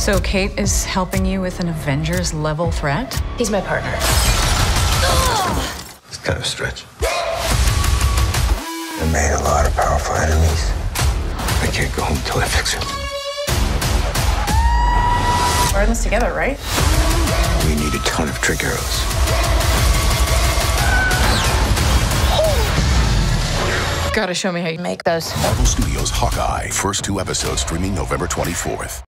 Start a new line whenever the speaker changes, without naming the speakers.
So Kate is helping you with an Avengers level threat?
He's my partner.
It's kind of a stretch. I made a lot of powerful enemies. I can't go home until I fix it.
We're in this together, right?
We need a ton of trick arrows.
Gotta show me how you make those.
Marvel Studios Hawkeye. First two episodes streaming November 24th.